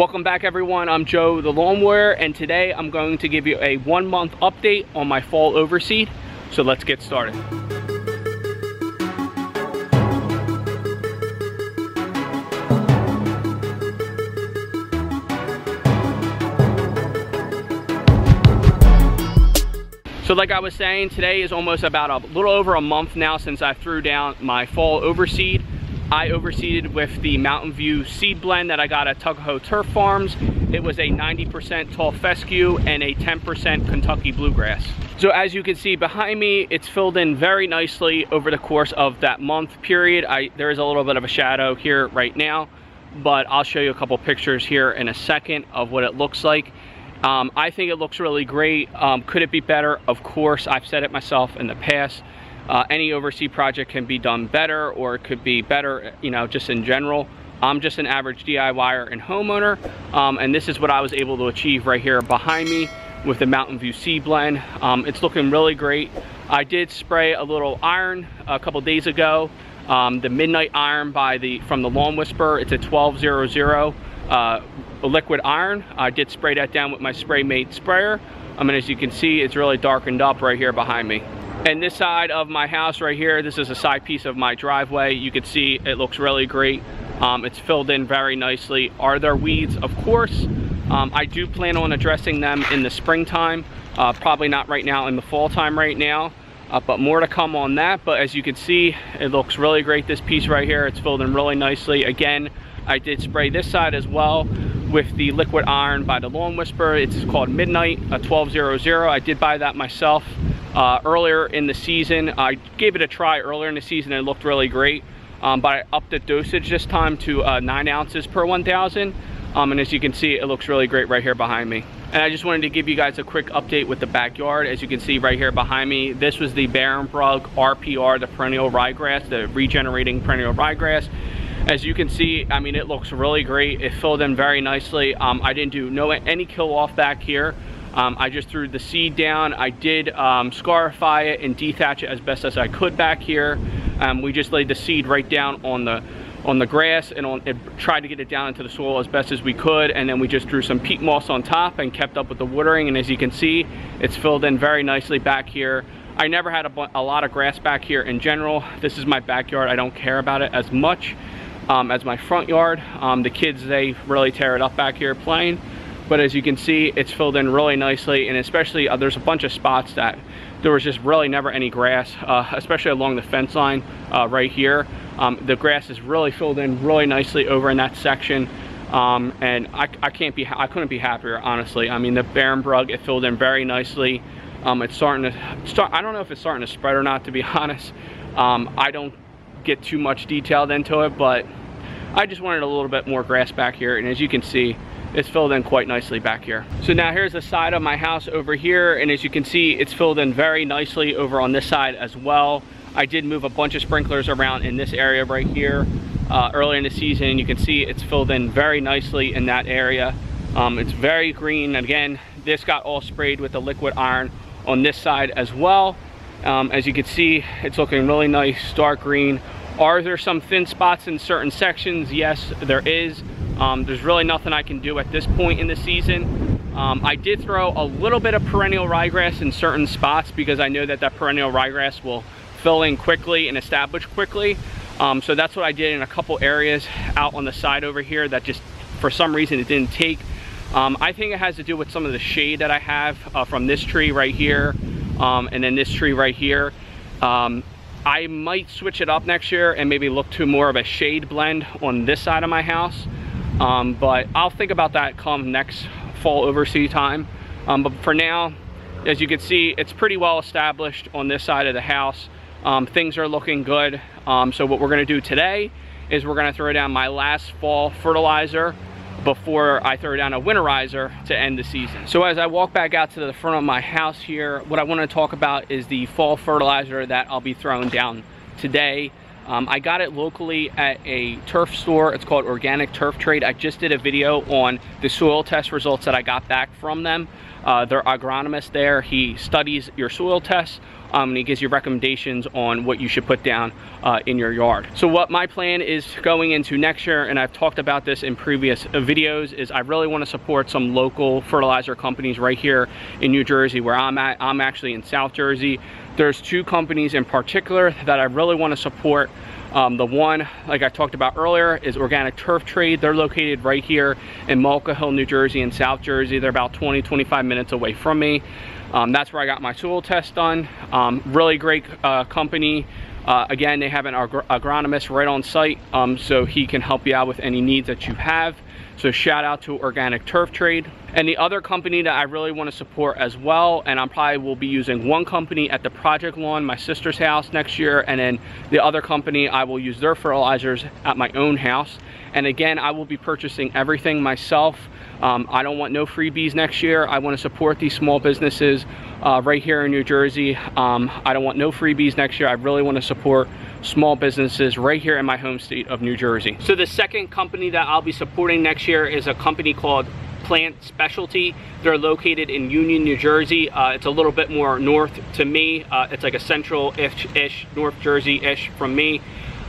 Welcome back everyone, I'm Joe the Lawn Warrior and today I'm going to give you a one month update on my fall overseed. So let's get started. So like I was saying, today is almost about a little over a month now since I threw down my fall overseed. I overseeded with the Mountain View seed blend that I got at Tuckahoe Turf Farms. It was a 90% tall fescue and a 10% Kentucky bluegrass. So as you can see behind me, it's filled in very nicely over the course of that month period. I, there is a little bit of a shadow here right now, but I'll show you a couple pictures here in a second of what it looks like. Um, I think it looks really great. Um, could it be better? Of course, I've said it myself in the past. Uh, any overseed project can be done better or it could be better, you know, just in general. I'm just an average DIYer and homeowner, um, and this is what I was able to achieve right here behind me with the Mountain View Seed Blend. Um, it's looking really great. I did spray a little iron a couple days ago, um, the Midnight Iron by the from the Lawn Whisperer. It's a 1200 uh, liquid iron. I did spray that down with my Spray Mate sprayer. I mean, as you can see, it's really darkened up right here behind me. And this side of my house right here, this is a side piece of my driveway. You can see it looks really great. Um, it's filled in very nicely. Are there weeds? Of course. Um, I do plan on addressing them in the springtime. Uh, probably not right now in the fall time right now. Uh, but more to come on that. But as you can see, it looks really great, this piece right here. It's filled in really nicely. Again, I did spray this side as well with the liquid iron by the Lawn Whisperer. It's called Midnight, a 1200. I did buy that myself uh, earlier in the season. I gave it a try earlier in the season and it looked really great. Um, but I upped the dosage this time to uh, 9 ounces per 1,000. Um, and as you can see, it looks really great right here behind me. And I just wanted to give you guys a quick update with the backyard. As you can see right here behind me, this was the Barenbrug RPR, the perennial ryegrass, the regenerating perennial ryegrass. As you can see, I mean, it looks really great. It filled in very nicely. Um, I didn't do no any kill off back here. Um, I just threw the seed down. I did um, scarify it and dethatch it as best as I could back here. Um, we just laid the seed right down on the on the grass and on tried to get it down into the soil as best as we could and then we just drew some peat moss on top and kept up with the watering and as you can see it's filled in very nicely back here I never had a, a lot of grass back here in general this is my backyard I don't care about it as much um, as my front yard. Um, the kids, they really tear it up back here playing. But as you can see, it's filled in really nicely and especially uh, there's a bunch of spots that there was just really never any grass, uh, especially along the fence line uh, right here. Um, the grass is really filled in really nicely over in that section. Um, and I, I, can't be, I couldn't be happier, honestly. I mean, the Barenbrug, it filled in very nicely. Um, it's starting to start, I don't know if it's starting to spread or not, to be honest. Um, I don't get too much detailed into it, but I just wanted a little bit more grass back here. And as you can see, it's filled in quite nicely back here. So now here's the side of my house over here. And as you can see, it's filled in very nicely over on this side as well. I did move a bunch of sprinklers around in this area right here uh, early in the season. You can see it's filled in very nicely in that area. Um, it's very green. Again, this got all sprayed with the liquid iron on this side as well. Um, as you can see, it's looking really nice, dark green are there some thin spots in certain sections? Yes, there is. Um, there's really nothing I can do at this point in the season. Um, I did throw a little bit of perennial ryegrass in certain spots because I know that that perennial ryegrass will fill in quickly and establish quickly. Um, so that's what I did in a couple areas out on the side over here that just, for some reason, it didn't take. Um, I think it has to do with some of the shade that I have uh, from this tree right here um, and then this tree right here. Um, I might switch it up next year and maybe look to more of a shade blend on this side of my house. Um, but I'll think about that come next fall overseed time. Um, but for now, as you can see, it's pretty well established on this side of the house. Um, things are looking good. Um, so what we're gonna do today is we're gonna throw down my last fall fertilizer before I throw down a winterizer to end the season. So as I walk back out to the front of my house here, what I wanna talk about is the fall fertilizer that I'll be throwing down today. Um, I got it locally at a turf store. It's called Organic Turf Trade. I just did a video on the soil test results that I got back from them. Uh, their agronomist there, he studies your soil tests um, and he gives you recommendations on what you should put down uh, in your yard. So what my plan is going into next year, and I've talked about this in previous videos, is I really want to support some local fertilizer companies right here in New Jersey where I'm at. I'm actually in South Jersey. There's two companies in particular that I really want to support. Um, the one, like I talked about earlier, is Organic Turf Trade. They're located right here in Mullica Hill, New Jersey in South Jersey. They're about 20, 25 minutes away from me. Um, that's where I got my soil test done. Um, really great uh, company. Uh, again, they have an agr agronomist right on site, um, so he can help you out with any needs that you have. So shout out to Organic Turf Trade. And the other company that I really want to support as well, and I probably will be using one company at the project lawn, my sister's house next year, and then the other company, I will use their fertilizers at my own house. And again, I will be purchasing everything myself. Um, I don't want no freebies next year. I want to support these small businesses uh, right here in New Jersey. Um, I don't want no freebies next year. I really want to support small businesses right here in my home state of New Jersey. So the second company that I'll be supporting next year is a company called Plant Specialty. They're located in Union, New Jersey. Uh, it's a little bit more north to me. Uh, it's like a central-ish, North Jersey-ish from me.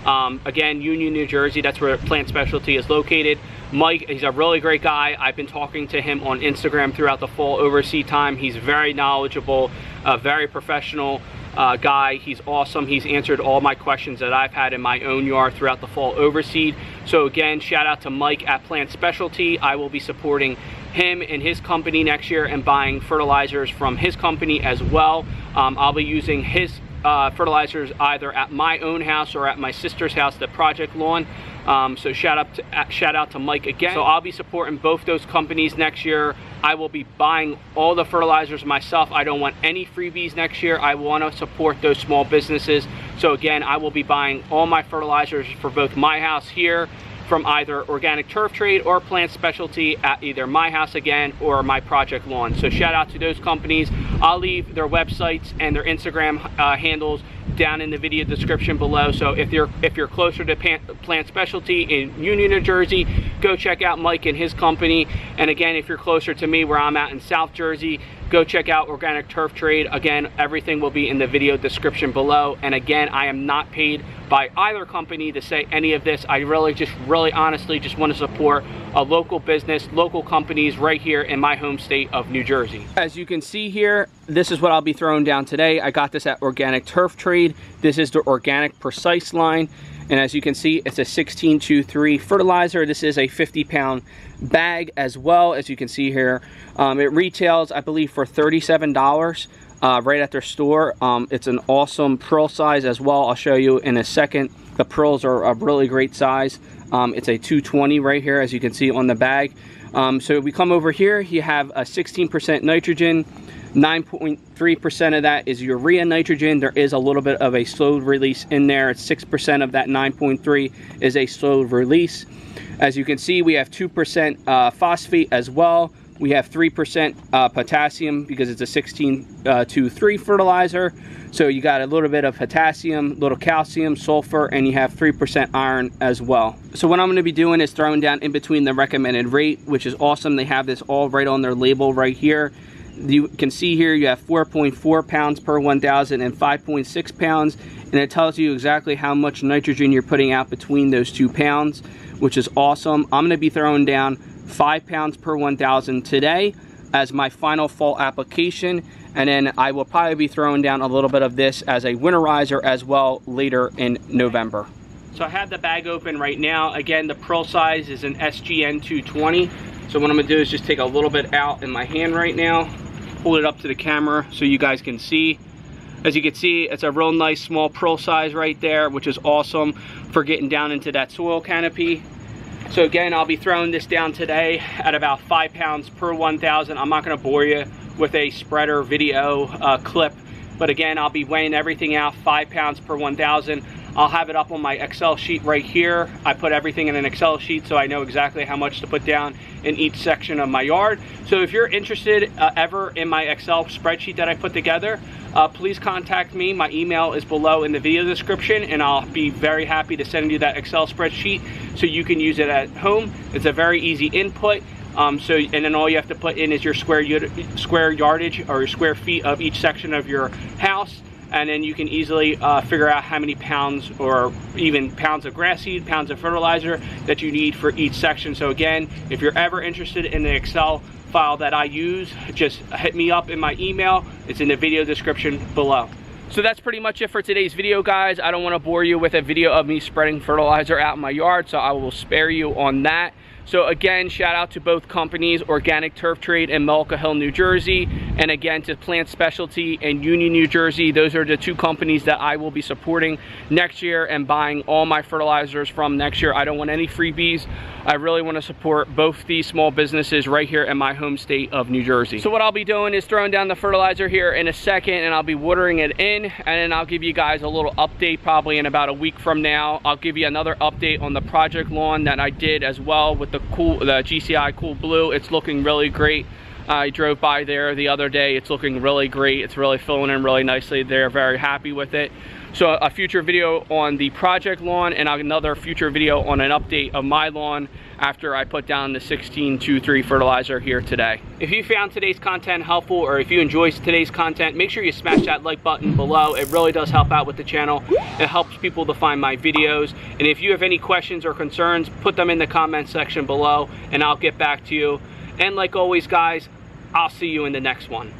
Um, again, Union, New Jersey, that's where Plant Specialty is located. Mike, he's a really great guy. I've been talking to him on Instagram throughout the fall overseed time. He's very knowledgeable, uh, very professional uh, guy. He's awesome. He's answered all my questions that I've had in my own yard throughout the fall overseed. So again, shout out to Mike at Plant Specialty. I will be supporting him and his company next year and buying fertilizers from his company as well. Um, I'll be using his uh, fertilizers either at my own house or at my sister's house, the Project Lawn. Um, so shout out to uh, shout out to Mike again. So I'll be supporting both those companies next year. I will be buying all the fertilizers myself. I don't want any freebies next year. I want to support those small businesses. So again, I will be buying all my fertilizers for both my house here from either Organic Turf Trade or Plant Specialty at either my house again or my project lawn. So shout out to those companies. I'll leave their websites and their Instagram uh, handles down in the video description below. So if you're if you're closer to Plant Specialty in Union, New Jersey, go check out Mike and his company. And again, if you're closer to me where I'm at in South Jersey, go check out Organic Turf Trade. Again, everything will be in the video description below. And again, I am not paid by either company to say any of this. I really just, really honestly just want to support a local business, local companies right here in my home state of New Jersey. As you can see here, this is what I'll be throwing down today. I got this at Organic Turf Trade. This is the Organic Precise line. And as you can see, it's a 1623 fertilizer. This is a 50 pound bag as well, as you can see here. Um, it retails, I believe, for $37 uh, right at their store. Um, it's an awesome pearl size as well. I'll show you in a second. The pearls are a really great size. Um, it's a 220 right here, as you can see on the bag. Um, so we come over here, you have a 16% nitrogen, 9.3% of that is urea nitrogen. There is a little bit of a slow release in there. It's 6% of that 9.3 is a slow release. As you can see, we have 2% uh, phosphate as well. We have 3% uh, potassium because it's a 16 uh, to 3 fertilizer. So you got a little bit of potassium, little calcium, sulfur, and you have 3% iron as well. So what I'm going to be doing is throwing down in between the recommended rate, which is awesome. They have this all right on their label right here you can see here you have 4.4 pounds per 1,000 and 5.6 pounds and it tells you exactly how much nitrogen you're putting out between those two pounds which is awesome. I'm going to be throwing down 5 pounds per 1,000 today as my final fall application and then I will probably be throwing down a little bit of this as a winterizer as well later in November. So I have the bag open right now. Again, the pearl size is an SGN 220. So what I'm gonna do is just take a little bit out in my hand right now, hold it up to the camera so you guys can see. As you can see, it's a real nice small pearl size right there, which is awesome for getting down into that soil canopy. So again, I'll be throwing this down today at about five pounds per 1,000. I'm not gonna bore you with a spreader video uh, clip, but again, I'll be weighing everything out five pounds per 1,000. I'll have it up on my Excel sheet right here. I put everything in an Excel sheet so I know exactly how much to put down in each section of my yard. So if you're interested uh, ever in my Excel spreadsheet that I put together, uh, please contact me. My email is below in the video description and I'll be very happy to send you that Excel spreadsheet so you can use it at home. It's a very easy input. Um, so, and then all you have to put in is your square, square yardage or your square feet of each section of your house and then you can easily uh, figure out how many pounds or even pounds of grass seed, pounds of fertilizer that you need for each section. So again, if you're ever interested in the Excel file that I use, just hit me up in my email. It's in the video description below. So that's pretty much it for today's video, guys. I don't want to bore you with a video of me spreading fertilizer out in my yard, so I will spare you on that. So again, shout out to both companies, Organic Turf Trade in Mullica Hill, New Jersey, and again to Plant Specialty in Union, New Jersey. Those are the two companies that I will be supporting next year and buying all my fertilizers from next year. I don't want any freebies. I really want to support both these small businesses right here in my home state of New Jersey. So what I'll be doing is throwing down the fertilizer here in a second and I'll be watering it in and then I'll give you guys a little update probably in about a week from now. I'll give you another update on the project lawn that I did as well with the cool, the GCI Cool Blue. It's looking really great. I drove by there the other day. It's looking really great. It's really filling in really nicely. They're very happy with it. So a future video on the project lawn and another future video on an update of my lawn after I put down the 16-2-3 fertilizer here today. If you found today's content helpful or if you enjoyed today's content, make sure you smash that like button below. It really does help out with the channel. It helps people to find my videos. And if you have any questions or concerns, put them in the comment section below and I'll get back to you. And like always, guys, I'll see you in the next one.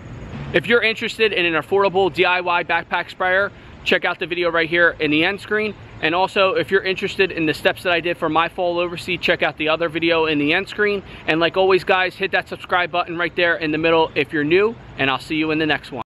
If you're interested in an affordable DIY backpack sprayer, check out the video right here in the end screen. And also, if you're interested in the steps that I did for my fall overseed, check out the other video in the end screen. And like always, guys, hit that subscribe button right there in the middle if you're new, and I'll see you in the next one.